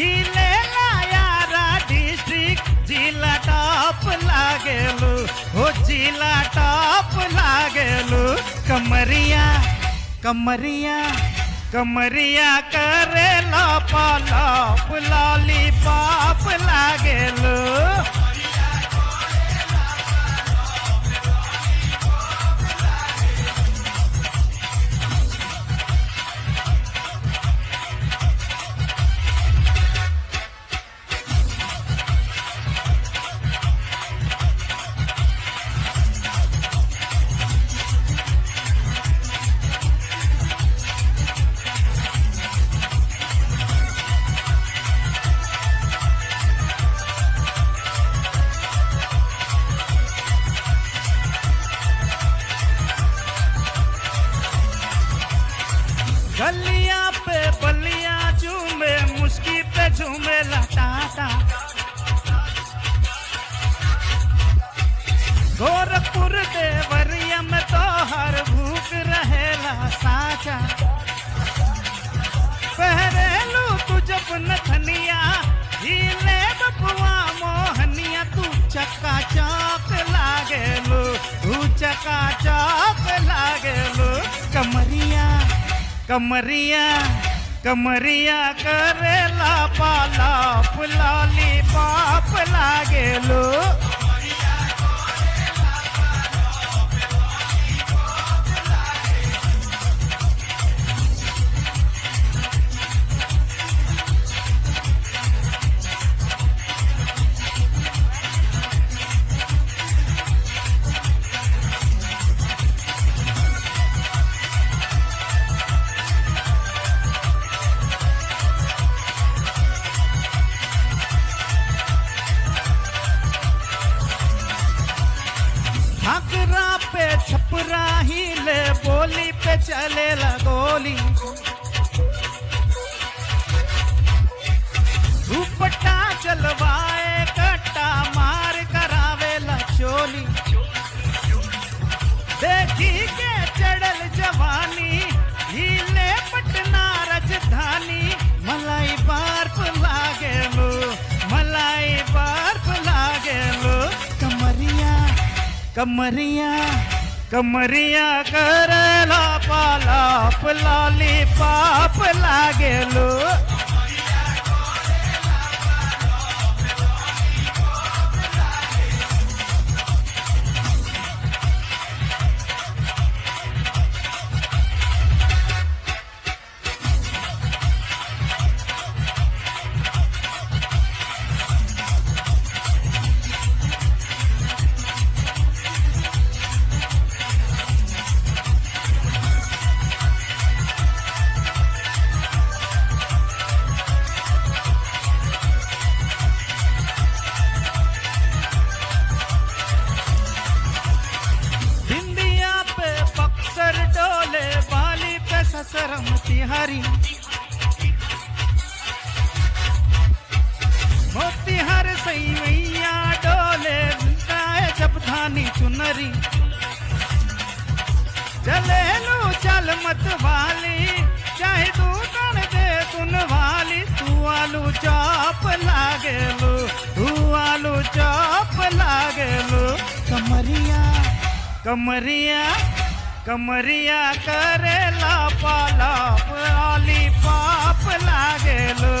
Lipstick ही ले यारा district जिला टॉप लागेलु। हो जिला टॉप लागेलु। कमरिया कमरिया कमरिया करेला लॉप लॉप पाप लागेलु। साचा पहरेलू तू जब नथनिया, हिले बपुआ मोहनिया, तू चक्का चौक लागेलू, तू चक्का चौक लागेलू। कमरिया कमरिया कमरिया करेला पाला लाली पाप लागेलो। घाघरा छपरा ही ले बोली पे चले गोली। दुपट्टा चलवाए कट्टा मार करावे चोली। देखी के चढ़ल जवानी, हिले पटना राजधानी। मलाई बर्फ़ लागेलो, मलाई बर्फ़ लागेलो। कमरिया कमरिया। कमरिया करेला पाला लाली पाप लागेलो। ससरम तिहारी मोतिहार सही मैया डोले गाए जब धानी चुनरी। चले लू चल मत वाली, चाहे तू कण दे तुन वाली, तू आलू चौप लागे लो तू आलू चौप लागे लो कमरिया कमरिया। कमरिया करेला पालाप आली पाप लागेलो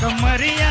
कमरिया